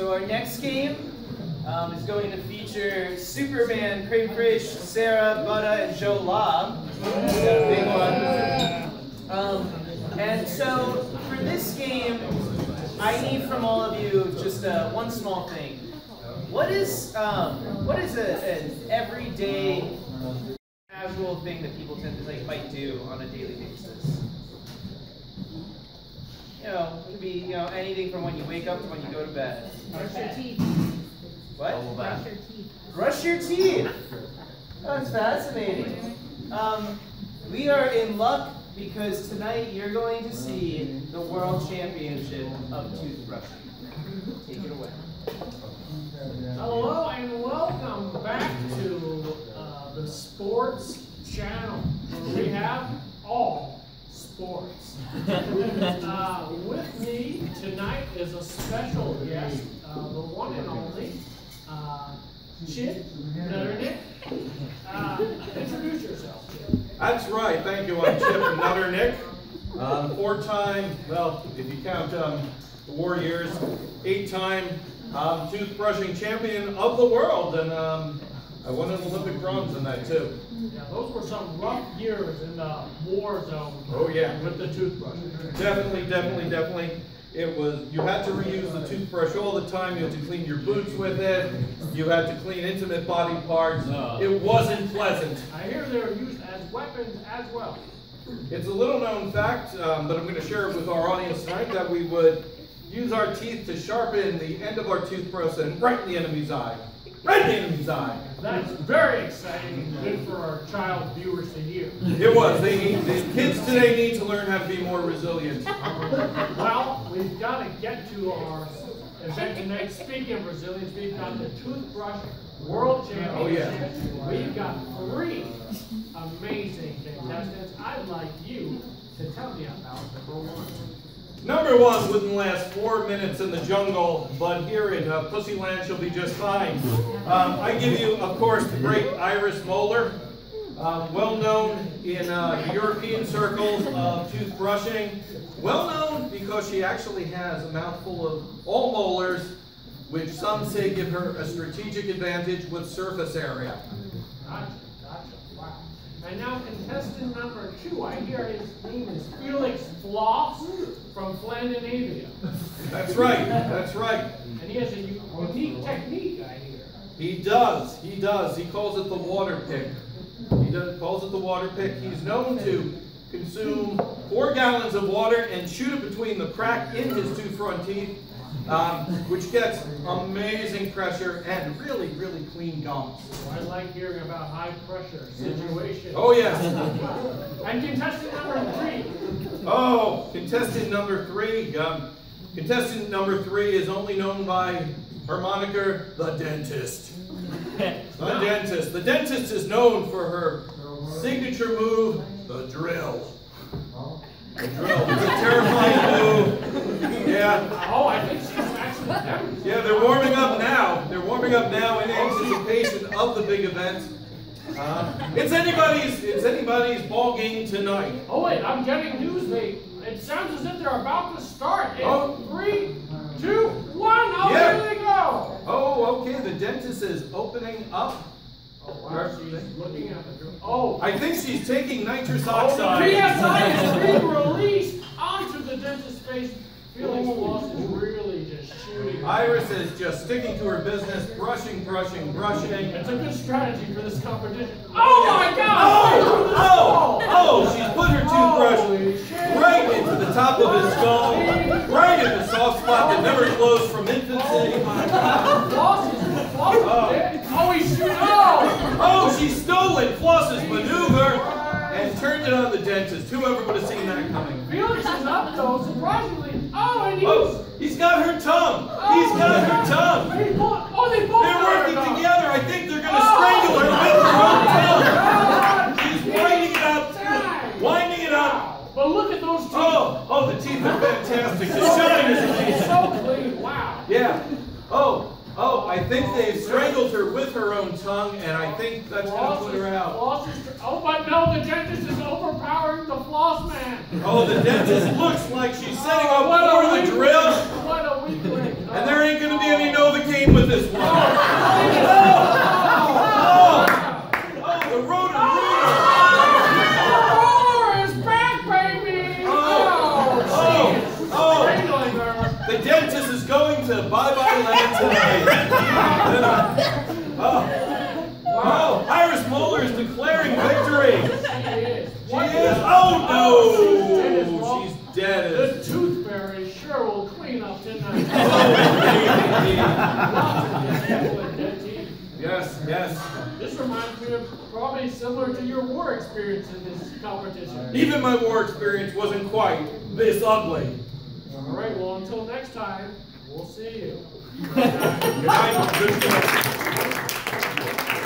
So our next game um, is going to feature Superman, Crayfish, Sarah, Buddha, and Joe Lob. big one. Um, and so for this game, I need from all of you just uh, one small thing. What is um, what is a, an everyday casual thing that people tend to like might do on a daily basis? You know, it could be you know anything from when you wake up to when you go to bed. Brush your teeth. What? Brush your teeth. Brush your teeth. That's fascinating. Um, we are in luck because tonight you're going to see the World Championship of Toothbrushing. Take it away. Hello and welcome back to uh, the Sports Channel, where we have all sports. Uh, with me tonight is a special guest, uh, the one and only uh, Chip Nutternich. Uh, introduce yourself, Chip. That's right. Thank you. I'm Chip Nutternick. Um, four-time, well, if you count um, the Warriors, eight-time um, toothbrushing champion of the world, and um, I won an Olympic bronze in that too. Yeah, those were some rough years in the war zone. Oh, yeah. With the toothbrush. Definitely, definitely, definitely. It was, you had to reuse the toothbrush all the time. You had to clean your boots with it. You had to clean intimate body parts. It wasn't pleasant. I hear they're used as weapons as well. It's a little known fact, um, but I'm going to share it with our audience tonight, that we would use our teeth to sharpen the end of our toothbrush and right in the enemy's eye. Right in the enemy's eye. That's very exciting and good for our child viewers to hear. It was. They need, the kids today need to learn how to be more resilient. Well, we've got to get to our event tonight. Speaking of resilience, we've got the Toothbrush World Championship. Oh, yeah. We've got three amazing contestants. I'd like you to tell me about number one. Number one wouldn't last four minutes in the jungle, but here in uh, Pussyland she'll be just fine. Um, I give you, of course, the great Iris Moeller, uh, well known in uh, European circles of toothbrushing. Well known because she actually has a mouthful of all molars, which some say give her a strategic advantage with surface area. Gotcha, gotcha, wow. And now contestant number two, I hear his name is Felix Floss from Scandinavia. That's right, that's right. And he has a unique technique, I hear. He does. He does. He calls it the water pick. He does, calls it the water pick. He's known to consume four gallons of water and shoot it between the crack in his two front teeth, um, which gets amazing pressure and really, really clean gums. I like hearing about high pressure situations. Oh, yes. And contestant number three, Oh, contestant number three. Um, contestant number three is only known by her moniker, the dentist. The dentist. The dentist is known for her signature move, the drill. The drill. It's a terrifying move. Yeah. oh, I think she's actually there. Yeah, they're warming up now. They're warming up now in anticipation of the big event. Uh, it's anybody's. It's anybody's ball game tonight. Oh wait, I'm getting news. They, it sounds as if they're about to start. In Oh. three, two, one. Oh, Yeah. here they go. Oh, okay. The dentist is opening up. Oh, wow, she's looking at the drill. Oh, I think she's taking nitrous oxide. oh, the oxide. PSI is being released onto the dentist's face. Felix Floss is really just shooting. Iris is just sticking to her business, brushing, brushing, brushing. It's a good strategy for this competition. Oh my God! Oh! Oh! Oh! She's put her toothbrush right into the top of his skull, right in the soft spot that never closed from Oh infancy. my God! Floss is Floss Oh. Oh, he's shooting! Oh! Oh, she stole it! Floss's maneuver and turned it on the dentist. Whoever would have seen that coming? Felix is up though, surprisingly. Oh, he's. Oh, got her tongue. He's got her tongue. Oh, they both They're working together. I think they're gonna Oh. strangle her with her own tongue. God, She's winding it up, dang. winding it up. Wow. But look at those teeth. Oh, oh, the teeth are fantastic. The shine is amazing. so clean. Wow. Yeah. Oh, oh, I think her with her own tongue, and I think that's gonna Floss put her out. Floss is, oh, but no, the dentist is overpowering the floss man. Oh, the dentist looks like she's setting Oh, up for the drill. What a weak link. and there ain't gonna be any Novocaine with this one. Oh, oh, oh, oh the rotor oh, oh, is back, baby! Oh, Oh, oh, oh. Strangling. The dentist is going to Bye Bye Land tonight. is. She is. Oh She's dead as no, she's dead. The tooth fairy sure will clean up tonight. Oh, Lots of dead people and dead teeth. yes, yes. This reminds me of probably similar to your war experience in this competition. Even my war experience wasn't quite this ugly. All right, well, until next time, we'll see you. Good night. Good night.